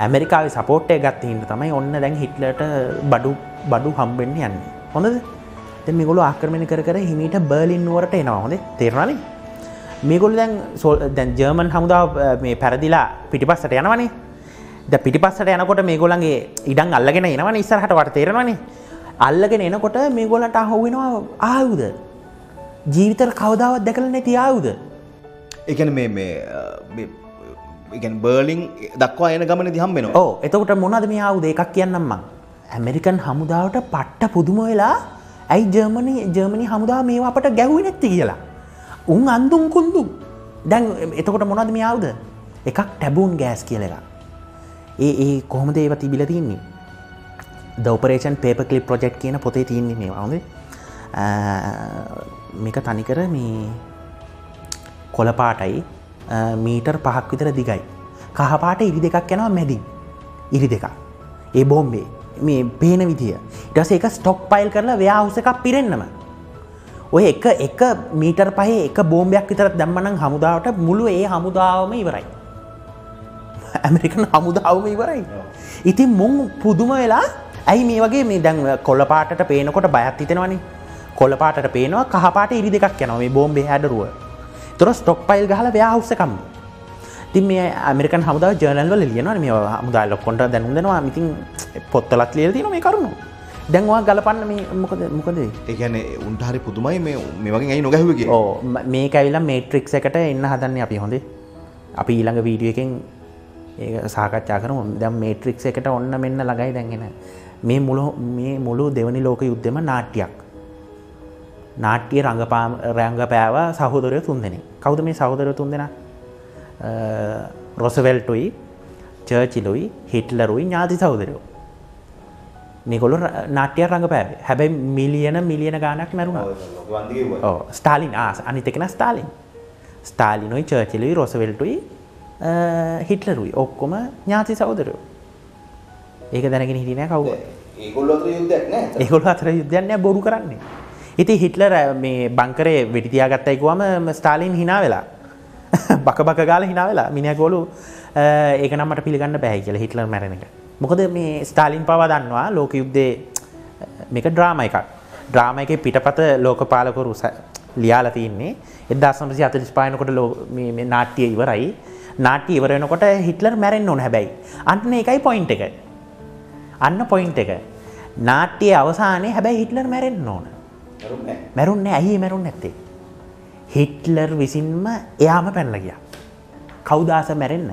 ඇමරිකාව සපෝට්ය ගත්ත හිට තමයි ඔන්න දැන් හිටලට බඩු බඩු හම්බෙන්න්න යන්නේ. හොඳද? මේගොලු ආක්‍රමණ කර කර හිමීට බර්ලින් නුවරට එනවා. හොඳ? තේරවානේ මේගොල් දැන් සෝල් දැන් ජර්මන් හමුදාව මේ පැරදිලා පිටිපස්සට යනවනේ. ද පිටිපස්සට යනකොට මේගොලන්ගේ ඉඩන් අල්ලගෙන එනවන ඉස්සරහට වට තේරෙනවනේ. අල්ලගෙන එනකොට මේගොලට අහුවෙනවා ආයුද ජීවිතර කවදාවත් දැකල නැති ආයුද එකන මේ මේ ඉගන් බර්ලිං දක්වා එන ගමන දිහම් වෙන ඕ එතකට මොනද මේ ආවුද? එකක් කියන්නම්මං ඇමරිකන් හමුදාවට පට්ට පුදුම වෙලා ඇයි ජර්මණය ජර්මණි හමුදා මේ අපට ගැහුව නැත්ති කියලා. උන් අන්දුම් කුන්දුම් දැන් එතකොට මොනද මියාවද එකක් ටැබූන් ගෑස් කියල එක. ඒ ඒ කොහොමද ඒව තිබිල තින්නේ. දවපරේෂන් පේප කලිප් ප්‍රජෙක්් කියන පොතේ තියන්නේ මේ වද මේක තනිකර මේ කොලපාටයි මීටර් පහක් විතර දිගයි. කහපාට ඉරි දෙකක් යනවා මැදින් ඉරි දෙක. ඒ බෝම්බේ මේ පේන විදිිය. ටස එක ස්ටොක් පයිල් කරලා ව්‍යහුස එකක් පිරෙන්න්නම ඔය එක එක මීටර් පහේ එක බෝම්බයක් විතර දැම්මනං හමුදාවට මුළු ඒ හමුදාවම ඉවරයි. ඇමරිකන් හමුදාවම ඉවරයි. ඉතින් මුං පුදුම වෙලා ඇයි මේ වගේ මේ දැන් කොල්ලපාටට පේනකොට බයත් හිතෙනවනි? කොල්ලපාට පේනවා කහපාට ඉරි දෙකක් යනවා මේ බෝම්බේ හැඩරුව. තොර ස්ටොක් පයිල් ගහල ව්‍යහුසකම් ති මේ ඇමරිකන් හමුදාව ජර්නල්වල ලියනවා මේ හමුදා ලොක්කොට දැනුදෙනවා මිතින් පොත්තලත් ලියල් තින මේ කරුණු. දැන්වා ගලපන්න මේ මොකද මොකද? ඒකැන උන්ට හරි පුදුමයි මේ වගේ ඇයි නොගැහුවගේ ඕ මේ ඇවිලා මේට්‍රික් එකට එන්න හදන්න අපි හොඳේ. අපි ඊළඟ වීඩිය එකෙන් ඒ සාකච්ඡා කරම. දැම් මේට්‍රික් එකට ඔන්න මෙන්න ළඟයි දැන්ගෙන මේ මුළු මේ මුළු දෙවනි ලෝක යුද්ධම නාට්‍යයක්. නාට්‍ය රඟපා රැංග පෑව සහෝදරය තුන් දෙනෙ කවුද මේ සහෝදර තුන් දෙෙන රොසවෙල්ටුයි චර්චිලුයි හිටලරුයි ඥාති සෞදරයෝ නිකොලු නාට්‍ය රඟ පැෑ හැබැයි මිලියන මිලියන ගානක් මැරුණ. ස්ටාලින්. ආස අනිතකෙන ස්ටාලින්. ස්ටාලිනොයි චර්චිලුයි රොසවෙල්ටුයි හිටලරුයි. ඔක්කොම ඥාති සෞදරයෝ ඒක දැනගෙන හිටිනෑ කවුව ඒගොල් අතර යුද්ධයන්නය බොරු කරන්නේ. ඉති හිටලර මේ බංකරේ වෙටිතියාගත්තයිකුවම ස්ටාලින් හිනා වෙලා බක බක ගාල හිනා වෙලා මිනිගොලු ඒක නම්මට පිළිගන්න බැහැ කියල හිටලර් මැරණ එක. මොකද මේ ස්ටාලින් පවා දන්නවා ලෝක යුද්ධේ මේක ඩ්‍රාම එකක්. ඩ්‍රාම එක පිටපත ලෝකපාලකරු ලියාල තියන්නේ එදා සමසි අතලිස් පායනකොට ලෝ නාට්‍යය ඉවරයි. නාට්‍ය ඉවරෙනකොට හිටලර් මැරෙන් ඕන හැබැයි. අන්න එකයි පොයින්් එක. අන්න පොයින්් එක. නාට්‍යය අවසානය හැබැයි හිටලර් මැරෙන් ඕන. මැරුන්න ඇයි මැරුන් ඇත්තේ හිට්ලර් විසින්ම එයාම පැනල ගිය. කෞදාස මැරෙන්න?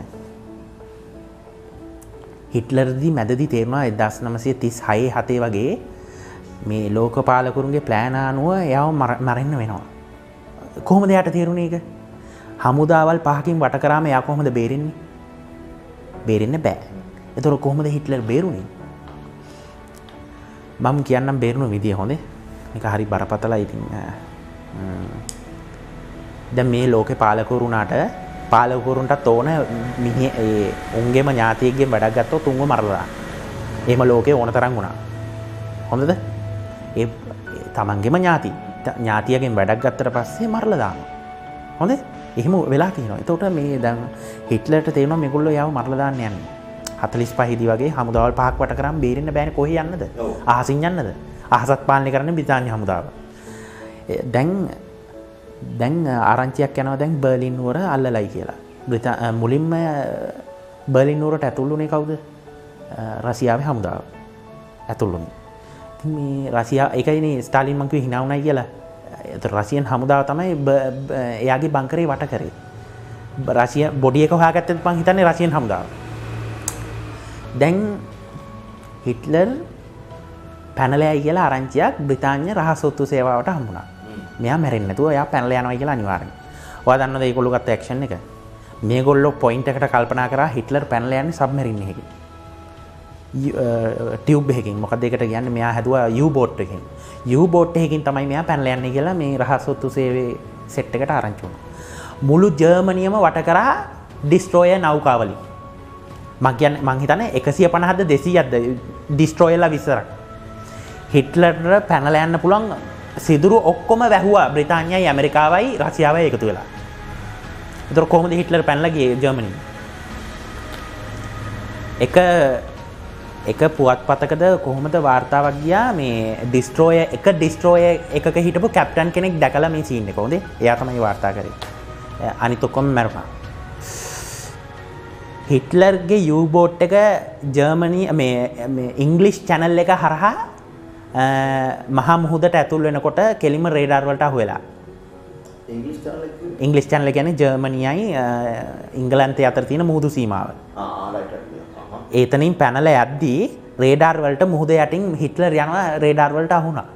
හිටලර්දි මැදදි තේරවා එදස් නමසය තිස් හයේ හතේ වගේ මේ ලෝකපාලකුරුන්ගේ ප්ලෑනානුව යව මරන්න වෙනවා. කොහොමද යට තේරුණ එක හමුදාවල් පහකින් වට කරාම යා කොහොමද බේරෙන්නේ? බේරෙන්න බෑ. එතුර කොහොමද හිටලර් බේරුණේ මම කියන්නම් බේරුණු විදිිය හොඳ. එක හරි බරපතලා ඉතින් ද මේ ලෝකෙ පාලකුරුණාට පාලකුරුන්ට ඕන මිහි උන්ගේම ඥාතියගේ වැඩක් ගත්තෝ තුන්ව මරලා එම ලෝකය ඕන තරන් වුණා. හොඳද? ඒ තමන්ගෙම ඥාති. ඥාතියගෙන් වැඩක් ගත්තර පස්සේ මරලදාම හොඳ? එහෙම වෙලා තියනවා. එතෝට මේ දැන් හිටලට තේන මෙගුල්ල යව මරලදාන්න යන්න. හතලිස් පහිදි වගේ හමුදවල් පහක් වට කරම් බේරන්න බෑන කොහ යන්නද? අහසින් යන්නද? අහසත් පාලනය කරන්න බිතාන්‍ය හමුදාව. දැන් දැන් ආරංචියක් යනව දැන් බර්ලින් නුවර අල්ලලයි කියලා. බ්‍රතා මුලින්ම බර්ලින් නුවරට ඇතුල්ලුනේ කවුද? රසියාව හමුදාව. ඇතුල්ලුණ මේ රසියා එකයින ස්ටාලින් මංකව හිනවුනයි කියලා. එත රසියන් හමුදාව තමයි එයාගේ බංකරේ වට කරේ. රසිය බොඩියක හාගත්තත් පං හිතන්නේ රසියන් හමුදාව. දැන් හිටලර් පැනලෑ කියලා ආරංචියක් බ්‍රතාාන්‍ය රහසොත්තු සේවාවට හමුණා මෙයා මැරෙන්නතුව යා පැනල යනව කියලා අනිවාරෙන් ඔය දන්න ඒ කොළුගත් ක්ෂණ එක? මේ ගොල්ලො පොයින්ට එකට කල්පනා කර හිටලර් පැනල යන්න සබමරින්න එක ටියව්බෙකින් මොක දෙකට ගන්න මෙයා හැදුව යු බෝට් එකින් යු බෝට් එකින් තමයි මෙයා පැනල යන්න කියලා මේ රහසොත්තු සේවේ සෙට් එකට ආරංචුණ මුළු ජර්මනියම වට කරා ඩිස්ට්‍රෝය නෞකාවලි මගයන් මංහිතන එකසිය පණහද දෙසී අද ඩිස්ට්‍රෝයල්ල විසරක් හිටලට පැනල යන්න පුළන් සිදුරු ඔක්කොම වැැහවා බ්‍රතාානයයි ඇමරිකාවයි රසියාව එකතු වෙලා. එතුර කොහොමද හිටලර් පැන්ලගේ ජර්මණි එක එක පුවත් පතකද කොහොමද වාර්තාවක් ගියා? මේ ඩිස්ට්‍රෝය එක ඩිස්ට්‍රෝය එක හිටපු කැප්ටන් කෙනෙක් දැකල මේ සින්න කොද එයාතමයි වාර්තා කරේ. අනිතොක්කොම මැරුණා. හිටලර්ගේ යූබෝට් එක ජර්මණී මේ ඉංගලිෂ් චැනල් එක හරහා මහා මුහුදට ඇතුල් වෙනකොට කෙලිම රේඩර්වලට හොලා ඉංගලිස් චන්ල ගැන ජර්මණයයි ඉංගලන්තය අතර තියෙන මුහුදු සීමාව. ඒතනින් පැනල ඇද්දී රේඩාර්වලට මුහද යටින් හිටලර් යන රේඩාර්වලට අහුුණා.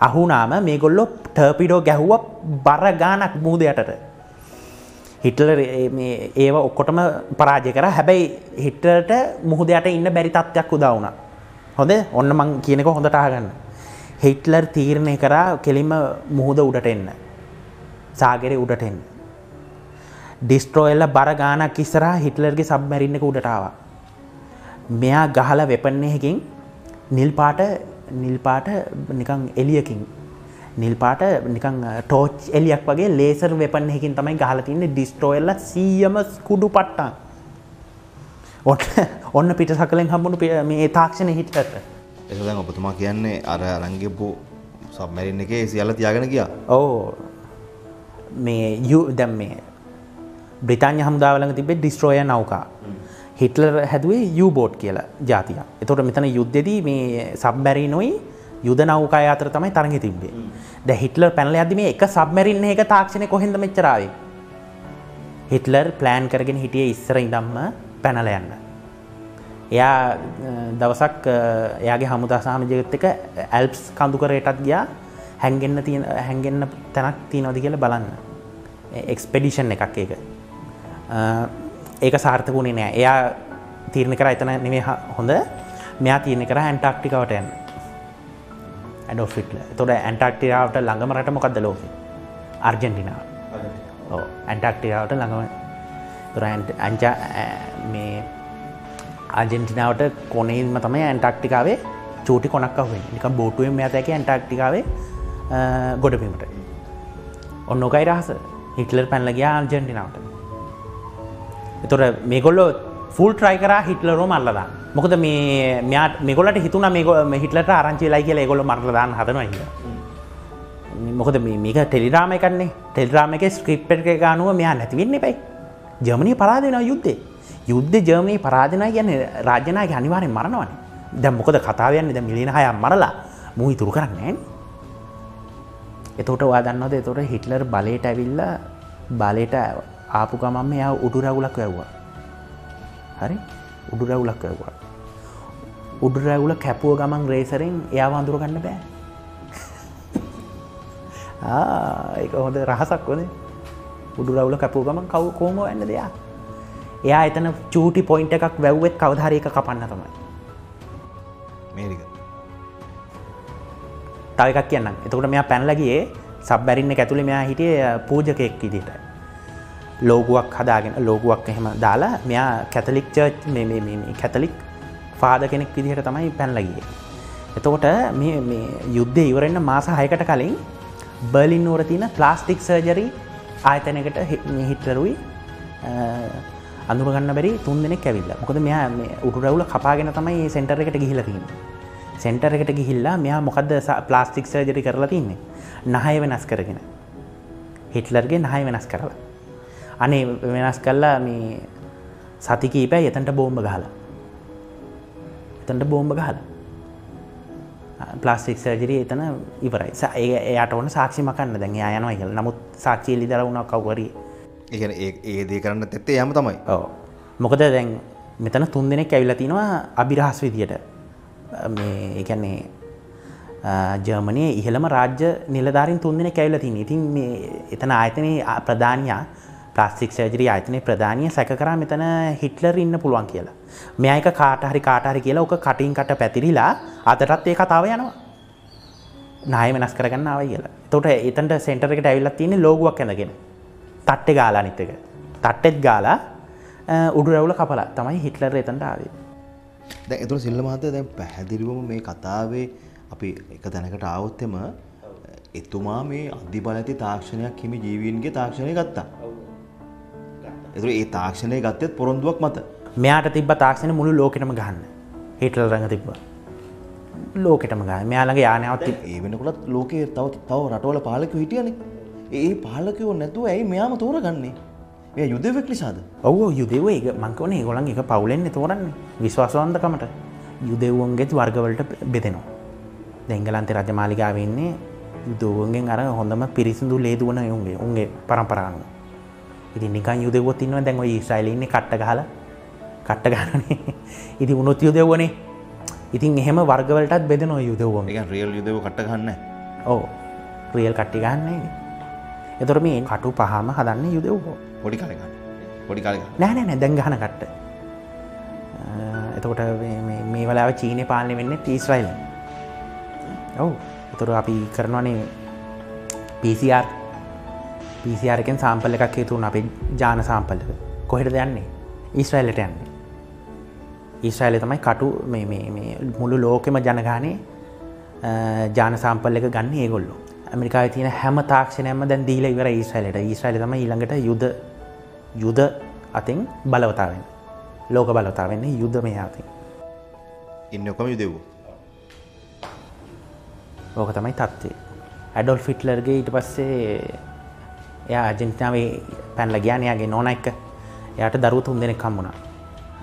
අහුනාම මේගොල්ලො ටර්පිඩෝ ගැහුව බර ගානක් මුහද යටට. හිටලර් ඒව ඔක්කොටම පරාජය කර. හැබැයි හිටලට මුහදයට ඉන්න බැරි තත්ත්යක් උදා වුණා හොඳ ඔන්න මං කියනක හොඳට ආගන්න. හිට්ලර් තීරණය කරා කෙලිම මුහුද උඩට එන්න. සාගෙරය උඩට එන්න. ඩිස්ට්‍රෝයල්ල බර ගානක් ඉස්සරා හිටලර්ගේ සබ්මැරින්න එක උඩටාව. මෙයා ගහල වෙපන්නයකින් නිල්පාට නිල්පාට නිකං එලියකින් නිල්පාට නිකං ටෝච් එලියක් වගේ ලේසර් වෙපන්නයකින් තමයි ගහලතින්නේ ඩිස්ට්‍රෝයල්ල සීයම කුඩු පට්ටා ඔන්න ඔන්න පිට සකලෙන් හම්බුණු මේ තාක්ෂණ හිටට එසදැන් ඔබතුමා කියන්නේ අර අරංගෙපු සබමැරින් එක සියල්ල තියාගෙන කියා ඕ මේ යු දැම් මේ බ්‍රිතාන්‍ය හමුදාවලඟ තිබේ ඩිස්ට්‍රෝය නෞකා. හිටලර් හැදුවේ යූබෝට් කියලා ජාතිය. එතොට මෙතන යුද්ධදී මේ සබ්බැරි නොයි යුද නෞකාය අතර තමයි තරග තිබේ ද හිටලර් පැනල ඇද මේ එක සබ්මැරින් එක තාක්ෂණය කොහෙද මෙච්චරාවේ හිටලර් ප්ලෑන් කරගෙන හිටිය ඉස්සර ඉදම්ම පැනල යන්න. එයා දවසක් එයාගේ හමුදා සාමජයගත් එක ඇල්ප්ස් කඳුකරයටත් ගියා. හැන්ගෙන්න්න තියෙන හැන්ගෙන්න්න තැනක් තියනොද කියල බලන්න. එක්ස්පෙඩිෂන් එකක් ඒක. ඒක සාර්ථකුණේ නෑ. එයා තීරණ කර එතන නෙවේ හොඳ. මෙයා තියන කර ඇන්ටක්ටිකවට යන්න. ඇඩෝෆිටල තොට ඇන්ටක්ටිරාවට ළඟම රට මොකක්ද ලෝක? අර්ජෙන්ටිනාව. ඇන්ටක්ටිරාවට ළඟම තුර අංචා මේ ආජෙන්ටිනාවට කොනේම තමයි ඇන්ටක්ටිකාවේ චෝටි කොනක් වේ නික බෝටුවෙන් ඇතැක ඇන්ටක්ටිකාවේ ගොඩපීමට ඔන්න නොකයි රහස. හිටලර් පැන්ලගයා ආර්ජෙන්ටිනාවට එතොට මේගොල්ලෝ ෆුල් ට්‍රයි කර හිටලරෝ මල්ලදා මොකද මේ මෙයාට මෙගොලට හිතුන මේ හිටලට ආරංචි ලයි කියල ගොල මරලදාන්න හදනවා හිද මොකද මේක ටෙලිරාම එකන්නේ ටෙල්රාම එක ස්ක්‍රිප් එක ගානුව මෙයා නැතිවෙන්න පයි ජමනය පරාදෙන යුද්ධේ. යුද්ධ ජර්මණී පරාධනා ගැන රාජනාය අනිවාරය මරණවන දැ මොකද කතාවයන්න ද මිලින හය මරලා මුහි තුරු කරන්නේ එතෝට වාදන්නවද එතොට හිටලර් බලයට ඇවිල්ල බලයට ආපු ගමම් එයා උඩුරැවුලක් වැැව්වා. හරි? උඩුරැවුලක් වැැව්වා. උඩුරැවුල කැපුව ගමන් රේසරෙන් එයා වඳුරගන්න බෑ. ඒක හොඳ රහසක් වනේ. උඩුරවුල කැපූ ගමන් කව් කෝම ඇන්න දෙයා එයා එතන චූටි පොයින්ට එකක් වැැව්වෙත් කවධාරයක කපන්න තමයි. මේරික. තවකක් කියන්න එතකට මෙයා පැන්ලගේ සබ්බැරින්න ඇතුළි මෙයා හිටිය පූජකෙක් ඉදිට ලෝගුවක් හදාගෙන ලෝගුවක් එහෙම දාලා මෙයා කැතලික් චර්ච් කැතලික් පාද කෙනෙක් විදිහට තමයි පැන්ලගිය එතකොට යුද්ධ ඉවරෙන්න්න මාස හයකට කලින් බර්ලින් නුවර තින ප්ලාස්ටික් සර්ජරි ආයතනකට හිටලරුයි අඳුරගන්න බැරි තුන් දෙනෙක් ඇවිල්ල. මොකද මෙයා උටුරවුල කපාගෙන තමයි සෙන්ටර එකට ගිහිලතින්න සෙන්ටර එකට ගිහිල්ලා මෙයා මොකද ප්ලාස්ටික් සර්ජරි කරලා තින්නේ? නහය වෙනස් කරගෙන. හිටලර්ගේ නහය වෙනස් කරලා. අනේ වෙනස් කල්ලා මේ සතිකීපෑ එතන්ට බෝම්භ ගහලා. එතන්ට බෝම්භ ගහලා. ප්ලාස්ටික් සර්ජරී එතන ඉවරයි. ඒ එයට ඕන සාක්ෂි මකන්න. දැන් යනවා කියල. නමුත් සාක්ෂී ලිදර වුණක් කවරී ඒන ඒ දේ කරන්න තෙත්තේ යම තමයි. ඕ මොකද දැන් මෙතන තුන් දෙනෙක් ඇවිල්ල තිනවා අභිරහස් විදියට. මේ එකන්නේ ජර්මනය ඉහළම රාජ්‍ය නිලධාරින් තුන් දෙනෙක් ඇවිල්ල තින ඉතින් එතන ආයතනය ප්‍රධානයා ප්ලාස්ටික් සර්ජරී ආයතනය ප්‍රධානය සැක කරා මෙතන හිටලර් ඉන්න පුළුවන් කියලා. මෙයක කාටහරි කාටහරි කියලා ඕක කටින් කට පැතිරිලා අතටත් ඒ කතාව යනවා. නාය වෙනස් කරගන්න ආව කියලා. තොට එතන්ට සෙන්ටර එකට ඇවිල්ලත් තියන්නේ ලෝගුවක් ඇඳගෙන. තට්ටෙ ගාලා නිත්තක තට්ටෙත් ගාලා උඩුරැවුල කපලා තමයි හිටලර එතන්ට ආවේ. දැ එතුර සිල්ල මහතය දැන් පැහැදිලිවම මේ කතාවේ අපි එක තැනකට ආවොත්තෙම එතුමා මේ අධි බල ඇති තාක්ෂණයක් හිමි ජීවීන්ගේ තාක්ෂණය ගත්තා එතුර ඒ තාක්ෂණය ගත්තෙත් පොරොන්දුවක් මත. මෙයාට තිබ තාක්ෂණ මුළු ලෝකෙටම ගහන්න. හිටල රඟ තිබ්බ. ලෝකෙටම ගහ මෙයාලගේ යානවත් ඒ වෙනකොලත් ලෝකයේ තව තව රටවල පාලක හිටියන. ඒ පාලකයෝ නැතුව ඇයි මෙයාම තෝරගන්නේ? එය යුදෙවෙක් නිසාද? ඔව යුදෙව ඒ මංකවන ගොලන් එක පවුලෙන්න්න තෝරන්නේ. විශ්වාසවන්දකමට යුදෙව්වන්ගෙත් වර්ගවලට බෙදෙනවා. දෙංගලන්තේ රජමාලිකාවෙන්නේ යුදෝවන්ගෙන් අර හොඳම පිරිසිදු ලේදුවන යුන්ගේ උන්ගේ පරම්පරාන්න ඉති නිකන් යුදෙවොත් ඉන්නවා දැන්ව ඊස්්‍රයිලන්නේ කට්ට ගහල? කට්ට ගණනේ ඉති උනොත් යුදෙව්වනේ. ඉතින් එහෙම වර්ගවලටත් බෙද නො යුදවම එක රියල් යුදව කට්ට ගන්න ඕ රියල් කට්ටි ගන්නේ එතොර මේ කටු පහම හදන්න යුදව්හෝ පොඩි කලගන්න පොඩි කල නෑනෑ නැ දැන් ගහන කට්ට. එතකොට මේ වලාව චීනය පාලනය වෙන්න තීස්රයිල් ඔවු. එතුර අපි කරනවනේ පිසිR පිසිරකෙන් සාම්පල එකක් හේතුවන අපේ ජාන සාම්පල්ලක කොහෙට යන්නේ? ඊස්්‍රයිලට යන්නේ. ඊස්්‍රයිල තමයි කටු මුළු ලෝකෙම ජනගානේ ජාන සාම්පල් එක ගන්න ඒගොල්ලු. ඇමරිකා තියන හැම තාක්ෂණයම දැන් දීල ඉවර ඊස්්‍රයිලට ඊස්්‍රයිල තම ඊළඟට යුද යුද අතින් බලවතාවෙන් ලෝක බලවතාවෙන්නේ යුද්ධ මේ අතින්. ඉන්නකොම යුදෙවූ ඕක තමයි තත්වේ ඇඩොල් ෆිට්ලර්ගේ ඊට පස්සේ එය අජෙන්තාවේ පැන්ල ගයානයාගේ නොන එක්ක. එයට දරුව තුන් දෙනෙක් කම්මුණා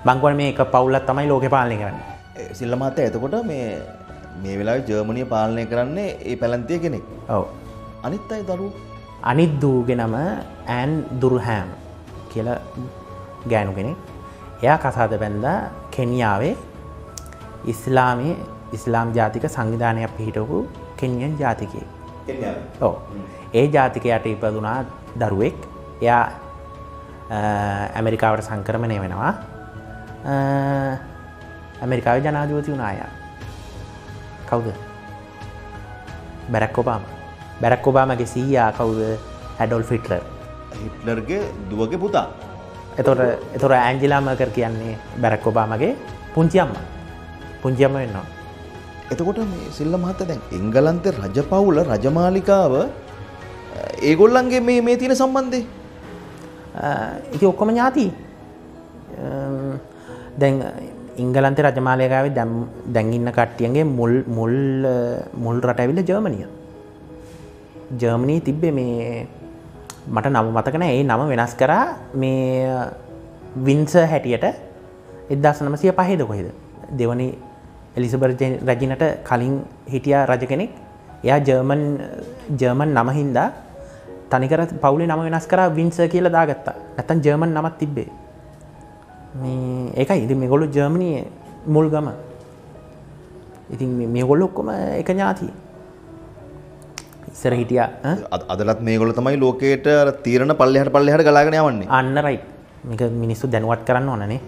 බංගුවන් මේ එක පවුලත් තමයි ලෝක පාලනය කරන්න. සිල්ල මහත ඇතකොට මේ මේ වෙලා ජර්මණය පාලනය කරන්නේ ඒ පැලන්තිය කෙනෙක්. ඔව. අනිත් අයි දරු අනිත් දූගෙනම ඇන් දුරුහෑම් කියල ගෑනු කෙනෙක්. එයා කසාද බැන්ද කෙනියාවේ ඉස්ලාමයේ ඉස්ලාම් ජාතික සංවිධානයක් පිහිටපු කෙනියන් ජාතිකය ඕ ඒ ජාතිකයට ඉපදුනා දරුවෙක්. එයා ඇමරිකාවට සංක්‍රමණය වෙනවා. ඇමරිකාව ජනාධිපති වුණාය කවුද? Barack Obama. බැරක් ඔබාමගේ සීයා කවුද? හැඩොල් ෆිටලර් හිට්ලර්ගේ දුවගේ පුතා. එතොට එතොර ඇන්ජිලාමකර කියන්නේ බැරක් ඔබාමගේ පුංචියම්ම පුංචියම්ම වෙන්නවා එතකොට මේ සිල්ල මහත දැන් එංගලන්ත රජපවුල රජමාලිකාව ඒගොල්ලන්ගේ මේ මේ තියෙන සම්බන්ධය? ඉති ඔක්කොම ඥාති. දැන් ඉංගලන්ත රජමාලයකාවේ දැම් දැන්ඉන්න කට්ටියන්ගේ මුල් මුල් මුල් රටඇවිල ජර්මනිය. ජර්මනී තිබ්බේ මේ මට නම මතකන ඒ නම වෙනස් කරා මේ වින්ස හැටියට එදදාස් නමසය පහේද කොහෙද? දෙවනි එලිසබර් රජිනට කලින් හිටිය රජ කෙනෙක්. එයා ජර්මන් ජර්මන් නමහින්දා තනිකර පවුලේ නම වෙනස් කර වින්ස කියල දාගත්තා. නැතන් ජර්මන් නමත් තිබ්බේ. මේ ඒකයි. ඉති මෙගොලු ජර්මණය මුල් ගම. ඉතින් මේ ගොල්ල ඔක්කොම එක ඥාති ඉස්සර හිටිය අදලත් මේ ගොල තමයි ලෝකයට තීරණ පල්ලෙහට පල්ලෙහට ගලාගෙන යවන්නේ. අන්න රයි මේක මිනිස්සු දැනුවත් කරන්න ඕනනේ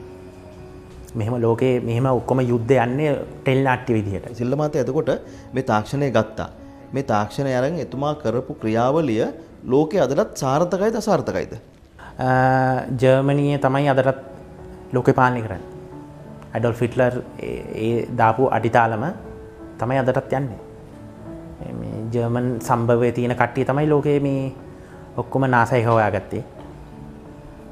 මෙහම ලෝකේ මෙහම ඔක්කොම යුද්ධ යන්නේ ටෙල් නාට්‍ය විදිහට. සිල්ලමත ඇතකොට මේ තාක්ෂණය ගත්තා. මේ තාක්ෂණය අරන් එතුමා කරපු ක්‍රියාවලිය ලෝකෙ අදලත් සාර්ථකයිද අසාර්ථකයිද? ජර්මණය තමයි අදටත් ලෝක පාලනය කරන්න. ඇඩොල් ෆිටලර් ඒ දාපු අඩිතාලම තමයි අදටත් යන්නේ. ජර්මන් සම්භවය තියෙන කට්ටිය තමයි ලෝකයේ මේ ඔක්කොම නාසයි හොයා ගත්තේ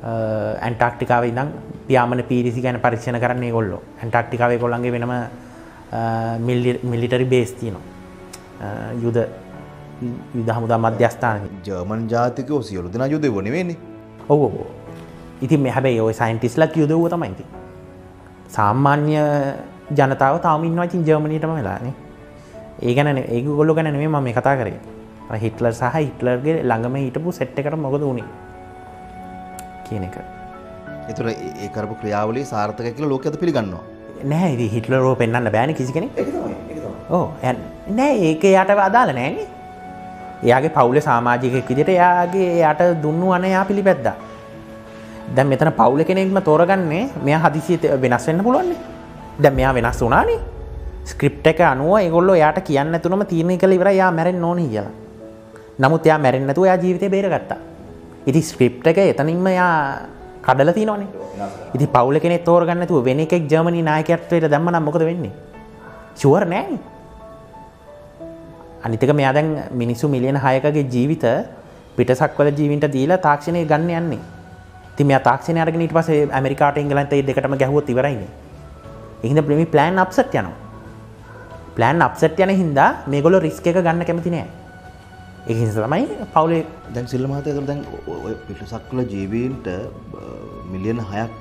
ඇන්ටක්ටිකාව ඉදම් පියාමන පිරිසි ගැන පරික්ෂණ කරන්නේ ගොල්ලො ඇන්ටක්ටිකාවේ කොළන්ගේ වෙනම මිල්ලිටරි බේස් තියනවා. යුද යුද හමුදා මධ්‍යස්ථාන ජර්මන් ජාතිකෝ සියලු දෙන යුද වනවෙන්නේ ඔවෝ ඉතින් මෙහැබැයි ඔය සයින්ටිස්ලක් යුදව තමයිති සාමාන්‍ය ජනතාව තාමින් වචින් ජර්මණීටම වෙලානේ ඒ ගැන ඒ ගොල්ල ගැන නෙේ ම මේ කතා කරේ. හිටලර් සහ හිටලර්ගේ ළඟම හිටපු සෙට් එකට මොකද වුණේ කියන එක. එතුර ඒකරපු ක්‍රියාවලි සාර්ථක කියල ලෝක ඇත පිළිගන්නවා. නෑ හිටලරෝ පෙන්න්න බෑන කිසි කෙනෙ ඕ නෑ ඒක යට අදාල නෑනේ එයාගේ පවුල සාමාජිකෙක් විදිට එයාගේ යට දුන්නු අන යා පිළිපැද්දා. දැම් මෙතන පවුල කෙනෙක්ම තෝරගන්නේ මෙය හදිසිත වෙනස් වෙන්න පුළුවන්නේ දැ මෙයා වෙනස් වුනානේ ස්ක්‍රිප් එක අනුව ගොල්ල යාට කියන්න තුනම තියනය කළ ඉවර යා මැරෙන් නොන කියලා. නමුත් යා මැරෙන්න්නතු යා ජීවිතය බේරගත්තා ඉති ස්ක්‍රිප් එක එතනින්ම යා කඩල තිනවනේ ඉති පවුල කෙනෙ තෝරගන්නතු වෙන එකෙක් ජර්මණි නායකත්වයට දම්ම නම් මොකද වෙන්නේ? ශුවර් නෑ අනිතක මෙයා දැන් මිනිස්සු මිලියන හයකගේ ජීවිත පිටසක්වල ජීවින්ට දීලා තාක්ෂණය ගන්න යන්නේ. ති මේ තාක්ෂණ අරගෙන ඊට පසේ ඇමරිකාට ඉංගලන්ත දෙකටම ගැහුවත් ඉවරයින්න එහිද ප්‍රමි ප්ලෑන් අප්සට් යනවා. ප්ලෑන් අප්සට් යන හින්දා මේගොල රිස්ක එක ගන්න කැමති නෑ. එහිස තමයි පවුලේ දැන් සිල්ලමත ඇතුර දැන් පිටසක්ල ජීවීන්ට මිලියන හයක්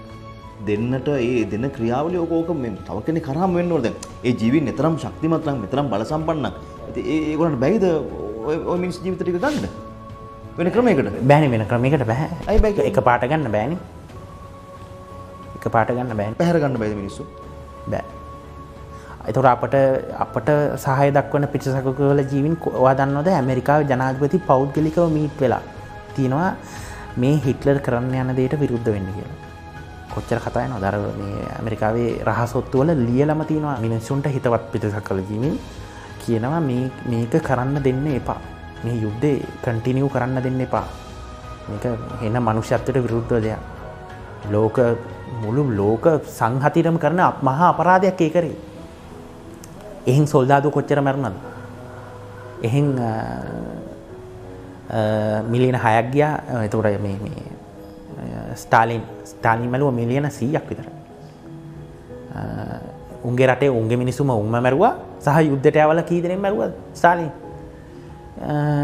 දෙන්නට ඒ දෙන්න ක්‍රියාවල ඕකෝක මේ තව කෙනෙ කරම් වෙන්නවද ඒ ජීවින් එතරම් ශක්තිමත්ලන් මෙතරම් බල සම්පන්න ඇති ඒගොලට බැයිද ඔය මිනිස් ජීවිතටික ගන්න? වෙන ක්‍රමයකට? බෑන වෙන ක්‍රමයකට බැහැ ඇයි බැ එක පාට ගන්න බෑනි. එක පාට ගන්න බෑන්. පැහරගන්න බැද මිනිස්සු? බෑ එතුර අපට අපට සහය දක්වන පිටසක කල ජීවින් වා දන්නවද ඇමරිකාව ජනාධපති පෞද්ගලිකව මීට් වෙලා? තියෙනවා මේ හිටලර් කරන්න යන දේට විරුද්ධ වෙන්න කියලා. කොච්චර කතාය නොදර මේ ඇමරිකාවේ රහසොත්තුවල ලියලම තියෙනවා මිනිස්සුන්ට හිතවත් පිටසක් කල ජීමින් කියනවා මේක කරන්න දෙන්න එපා. මේ යුද්ධේ කටිනිව් කරන්න දෙන්න එපා. මේක එන්න මනුෂ්‍යත්වයට විරුද්ධ දෙයක්. ලෝක මුළු ලෝක සංහතිරම කරන අප මහා අපරාධයක් ඒ කරේ. එහෙන් සොල්දාදු කොච්චර මැරුණද එහෙන් මිලියන හයක් ගියා. එතකොට මේ ස්ටාලින් ස්ටාලින් මැලුව මිලියන සීයක් විතර. උන්ගේ රටේ උන්ගේ මිනිසුම උන්ම මැරුවා සහ යුද්ධට ඇවල කීදනෙන් මැරුව ස්ටාලින්.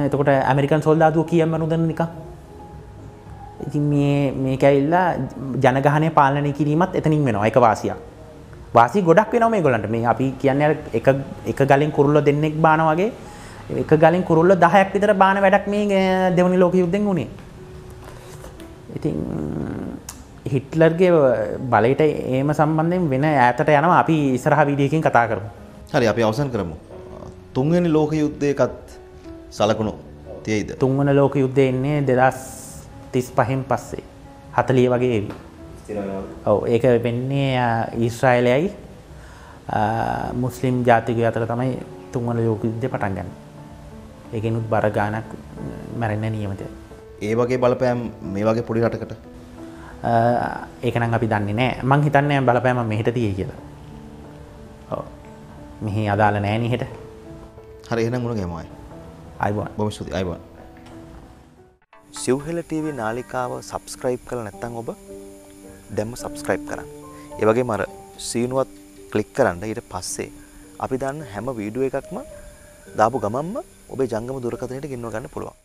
එතකොට ඇමරිකන් සොල්දාදුව කියම් මනු දන්න නික ඉතින් මේ මේක ඇවිල්ලා ජනගහනය පාලනය කිරීමත් එතනින් වෙනවා එක වාසියක්. වාසි ගොඩක් වෙනවා මේගොල්ලන්ට මේ අපි කියන්නේ එක එක ගලින් කුරුල්ල දෙන්නෙක් බාන වගේ එක ගලින් කුරුල්ල 10ක් විතර බාන වැඩක් මේ දෙවනි ලෝක යුද්ධෙන් උනේ. ඉතින් හිට්ලර්ගේ බලයට ඒම සම්බන්ධයෙන් වෙන ඈතට යනවා අපි ඉස්සරහ වීඩියකින් කතා කරමු. හරි අපි අවසන් කරමු. තුන්වෙනි ලෝක යුද්ධයකත් සලකුණු තියෙයිද? තුන්වන ලෝක යුද්ධය එන්නේ 2035න් පස්සේ. 40 වගේ එවි. ඔව් ඒක වෙන්නේ ඊශ්‍රායලයයි මුස්ලිම් ජාතිකයෝ අතර තමයි තුන්වන ලෝක යුද්ධය පටන් ගන්න. ඒකෙනුත් බර ගානක් මැරෙන්න නියමිතයි. ඒ වගේ බලපෑම් මේ වගේ පොඩි රටකට ඒකනම් අපි දන්නේ නෑ මං හිතන්නේ බලපෑම මෙහෙට තිය කියලා. ඔව්. මෙහි අදාළ නෑ නිහෙට. හරි එහෙනම් මුණ ගැමයි. අයිබෝන්. බොහොම ස්තුතියි. අයිබෝන්. සිව්හෙල TV නාලිකාව සබස්ක්‍රයිබ් කරලා නැත්නම් ඔබ දැම්ම සබස්ක්‍රයිබ් කරන්න. ඒ වගේම අර සීනුවත් ක්ලික් කරන්න ඊට පස්සේ අපි දාන්න හැම වීඩියෝ එකක්ම දාපු ගමන්ම ඔබේ ජංගම දුරකථනයට ගෙන්ව ගන්න පුළුවන්.